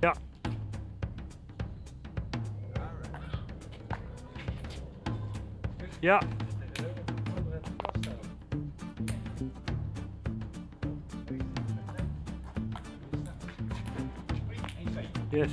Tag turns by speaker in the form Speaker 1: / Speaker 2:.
Speaker 1: Ja. Ja. Yes.